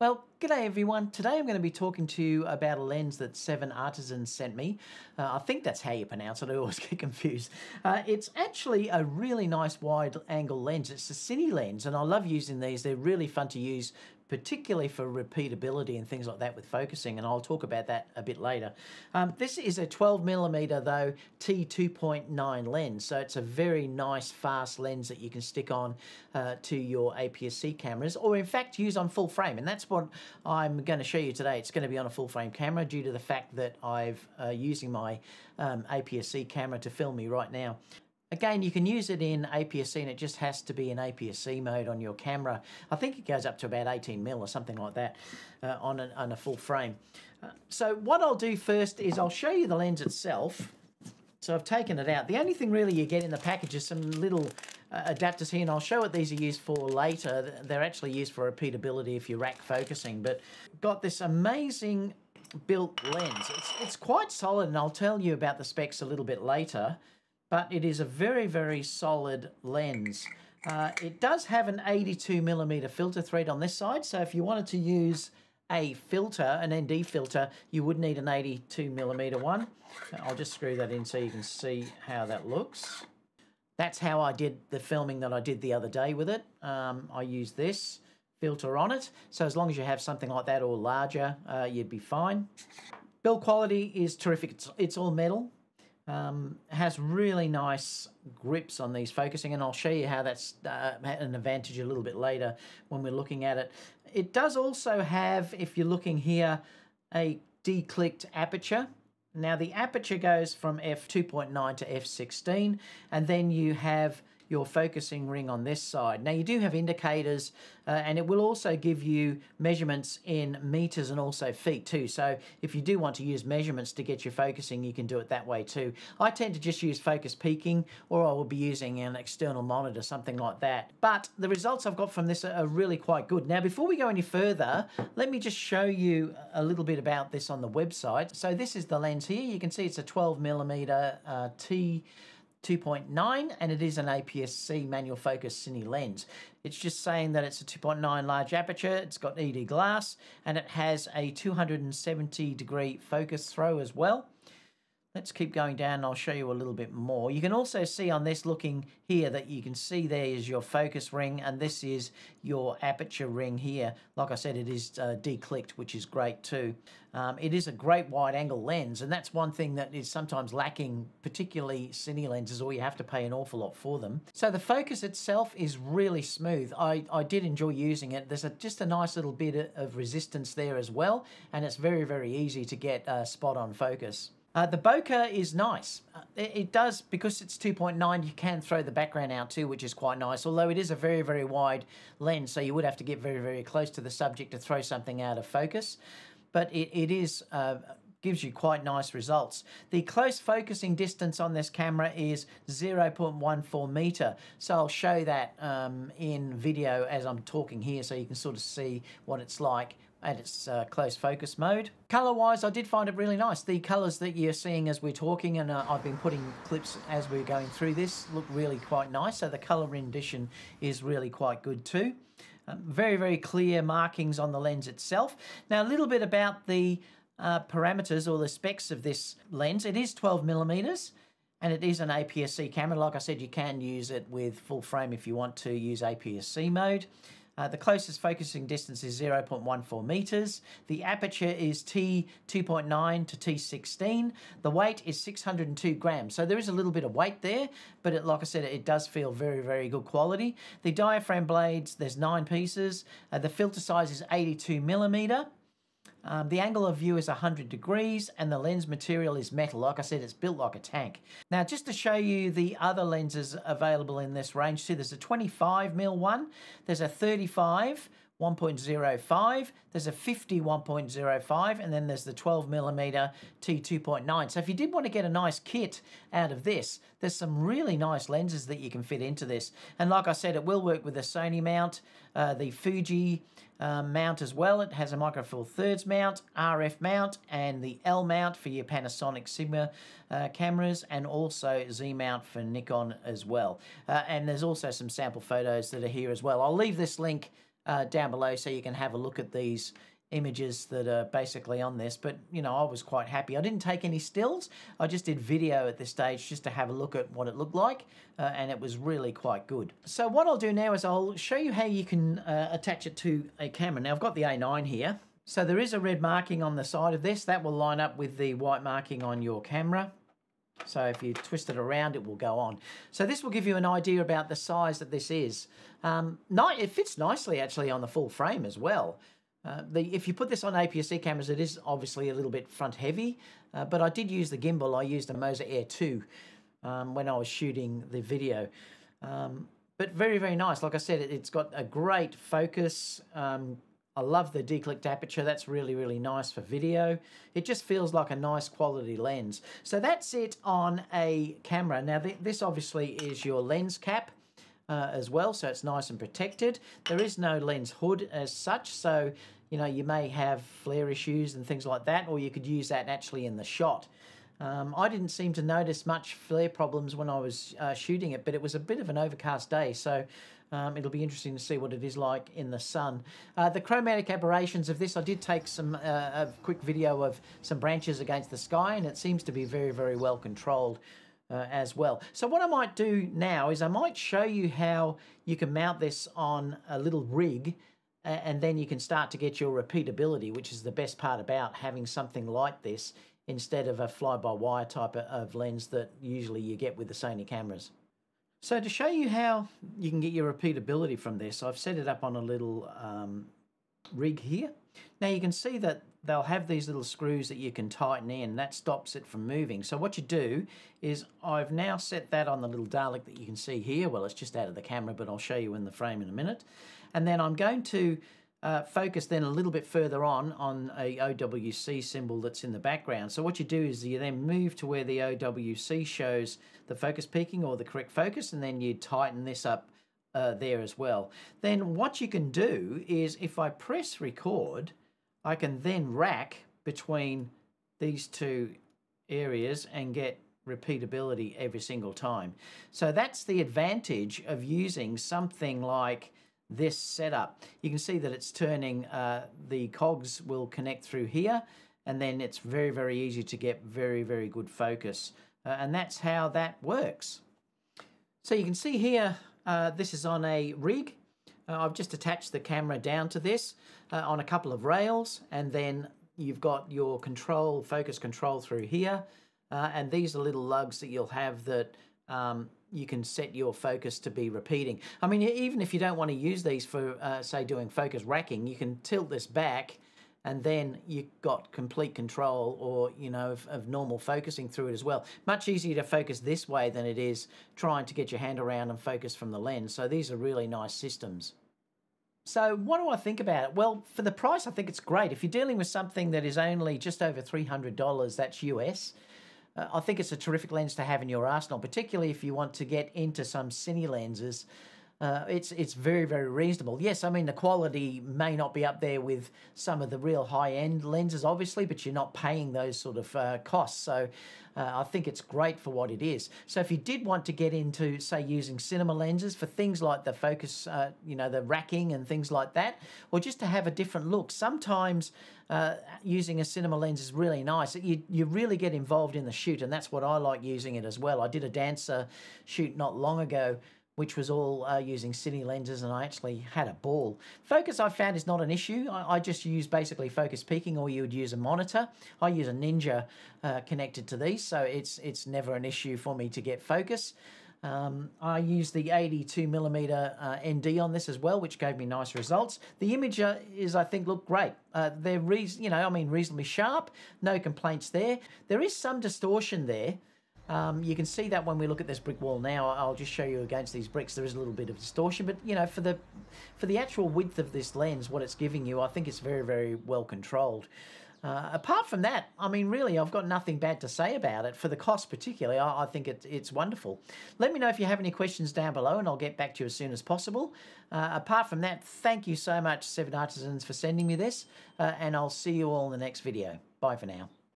Well, g'day everyone. Today I'm going to be talking to you about a lens that Seven Artisans sent me. Uh, I think that's how you pronounce it. I always get confused. Uh, it's actually a really nice wide angle lens. It's a cine lens and I love using these. They're really fun to use particularly for repeatability and things like that with focusing, and I'll talk about that a bit later. Um, this is a 12 millimeter though T2.9 lens, so it's a very nice fast lens that you can stick on uh, to your APS-C cameras, or in fact use on full frame, and that's what I'm going to show you today. It's going to be on a full frame camera due to the fact that I've uh, using my um, APS-C camera to film me right now. Again, you can use it in APS-C and it just has to be in APS-C mode on your camera. I think it goes up to about 18 mil or something like that uh, on, a, on a full frame. Uh, so what I'll do first is I'll show you the lens itself. So I've taken it out. The only thing really you get in the package is some little uh, adapters here, and I'll show what these are used for later. They're actually used for repeatability if you're rack focusing, but got this amazing built lens. It's, it's quite solid, and I'll tell you about the specs a little bit later but it is a very, very solid lens. Uh, it does have an 82 millimeter filter thread on this side, so if you wanted to use a filter, an ND filter, you would need an 82 millimeter one. I'll just screw that in so you can see how that looks. That's how I did the filming that I did the other day with it. Um, I used this filter on it, so as long as you have something like that or larger, uh, you'd be fine. Build quality is terrific. It's, it's all metal, um, has really nice grips on these focusing and I'll show you how that's uh, an advantage a little bit later when we're looking at it. It does also have, if you're looking here, a declicked aperture. Now the aperture goes from f2.9 to f16 and then you have your focusing ring on this side. Now you do have indicators uh, and it will also give you measurements in meters and also feet too. So if you do want to use measurements to get your focusing, you can do it that way too. I tend to just use focus peaking or I will be using an external monitor, something like that. But the results I've got from this are really quite good. Now before we go any further, let me just show you a little bit about this on the website. So this is the lens here. You can see it's a 12 millimeter uh, T 2.9 and it is an APS-C manual focus cine lens. It's just saying that it's a 2.9 large aperture, it's got ED glass and it has a 270 degree focus throw as well. Let's keep going down I'll show you a little bit more. You can also see on this looking here that you can see there is your focus ring and this is your aperture ring here. Like I said, it is uh, declicked, which is great too. Um, it is a great wide angle lens and that's one thing that is sometimes lacking, particularly cine lenses, or you have to pay an awful lot for them. So the focus itself is really smooth. I, I did enjoy using it. There's a, just a nice little bit of resistance there as well and it's very, very easy to get uh, spot on focus. Uh, the bokeh is nice. Uh, it, it, does, because it's 2.9, you can throw the background out too, which is quite nice, although it is a very, very wide lens, so you would have to get very, very close to the subject to throw something out of focus. But it, it is uh, gives you quite nice results. The close focusing distance on this camera is 0.14 meter. So I'll show that um, in video as I'm talking here so you can sort of see what it's like at its uh, close focus mode. Color wise, I did find it really nice. The colors that you're seeing as we're talking, and uh, I've been putting clips as we're going through this, look really quite nice. So the color rendition is really quite good too. Um, very, very clear markings on the lens itself. Now, a little bit about the uh, parameters or the specs of this lens. It is 12 millimeters and it is an APS-C camera. Like I said, you can use it with full frame if you want to use APS-C mode. Uh, the closest focusing distance is 0.14 meters. The aperture is T2.9 to T16. The weight is 602 grams. So there is a little bit of weight there, but it, like I said, it does feel very, very good quality. The diaphragm blades, there's nine pieces. Uh, the filter size is 82 millimeter. Um, the angle of view is 100 degrees and the lens material is metal. Like I said, it's built like a tank. Now, just to show you the other lenses available in this range, too, there's a 25 mm one, there's a 35, 1.05, there's a 50 1.05, and then there's the 12 millimeter T2.9. So if you did want to get a nice kit out of this, there's some really nice lenses that you can fit into this. And like I said, it will work with the Sony mount, uh, the Fuji um, mount as well. It has a Micro Four Thirds mount, RF mount, and the L mount for your Panasonic Sigma uh, cameras, and also Z mount for Nikon as well. Uh, and there's also some sample photos that are here as well. I'll leave this link uh, down below so you can have a look at these images that are basically on this. But you know I was quite happy. I didn't take any stills. I just did video at this stage just to have a look at what it looked like uh, and it was really quite good. So what I'll do now is I'll show you how you can uh, attach it to a camera. Now I've got the A9 here. So there is a red marking on the side of this. That will line up with the white marking on your camera so if you twist it around, it will go on. So this will give you an idea about the size that this is. Um, it fits nicely actually on the full frame as well. Uh, the, if you put this on APS-C cameras, it is obviously a little bit front heavy, uh, but I did use the gimbal. I used a Moza Air 2 um, when I was shooting the video. Um, but very, very nice. Like I said, it, has got a great focus, um, I love the declicked aperture. That's really, really nice for video. It just feels like a nice quality lens. So that's it on a camera. Now, th this obviously is your lens cap. Uh, as well, so it's nice and protected. There is no lens hood as such, so you know you may have flare issues and things like that, or you could use that actually in the shot. Um, I didn't seem to notice much flare problems when I was uh, shooting it, but it was a bit of an overcast day, so um, it'll be interesting to see what it is like in the sun. Uh, the chromatic aberrations of this, I did take some uh, a quick video of some branches against the sky, and it seems to be very, very well controlled. Uh, as well. So what I might do now is I might show you how you can mount this on a little rig and then you can start to get your repeatability, which is the best part about having something like this instead of a fly-by-wire type of lens that usually you get with the Sony cameras. So to show you how you can get your repeatability from this, I've set it up on a little um, rig here. Now you can see that they'll have these little screws that you can tighten in. That stops it from moving. So what you do is I've now set that on the little Dalek that you can see here. Well, it's just out of the camera, but I'll show you in the frame in a minute. And then I'm going to uh, focus then a little bit further on on a OWC symbol that's in the background. So what you do is you then move to where the OWC shows the focus peaking or the correct focus and then you tighten this up uh, there as well. Then what you can do is if I press record, I can then rack between these two areas and get repeatability every single time. So that's the advantage of using something like this setup. You can see that it's turning, uh, the cogs will connect through here and then it's very, very easy to get very, very good focus. Uh, and that's how that works. So you can see here, uh, this is on a rig. Uh, I've just attached the camera down to this uh, on a couple of rails and then you've got your control, focus control through here. Uh, and these are little lugs that you'll have that um, you can set your focus to be repeating. I mean, even if you don't want to use these for, uh, say, doing focus racking, you can tilt this back and then you've got complete control or, you know, of, of, normal focusing through it as well. Much easier to focus this way than it is trying to get your hand around and focus from the lens. So these are really nice systems. So what do I think about it? Well, for the price, I think it's great. If you're dealing with something that is only just over $300, that's US, I think it's a terrific lens to have in your arsenal, particularly if you want to get into some cine lenses. Uh, it's it's very very reasonable. Yes, I mean the quality may not be up there with some of the real high end lenses, obviously, but you're not paying those sort of uh, costs. So uh, I think it's great for what it is. So if you did want to get into say using cinema lenses for things like the focus, uh, you know, the racking and things like that, or just to have a different look, sometimes uh, using a cinema lens is really nice. You, you really get involved in the shoot, and that's what I like using it as well. I did a dancer shoot not long ago which was all uh, using cine lenses, and I actually had a ball. Focus I found is not an issue. I, I, just use basically focus peaking, or you would use a monitor. I use a Ninja uh, connected to these, so it's it's never an issue for me to get focus. Um, I used the 82 millimeter uh, ND on this as well, which gave me nice results. The image uh, is, I think, look great. Uh, they're, you know, I mean, reasonably sharp. No complaints there. There is some distortion there. Um, you can see that when we look at this brick wall now. I'll just show you against these bricks. There is a little bit of distortion, but you know, for the for the actual width of this lens, what it's giving you, I think it's very, very well controlled. Uh, apart from that, I mean, really, I've got nothing bad to say about it. For the cost, particularly, I, I think it, it's wonderful. Let me know if you have any questions down below, and I'll get back to you as soon as possible. Uh, apart from that, thank you so much, Seven Artisans, for sending me this, uh, and I'll see you all in the next video. Bye for now.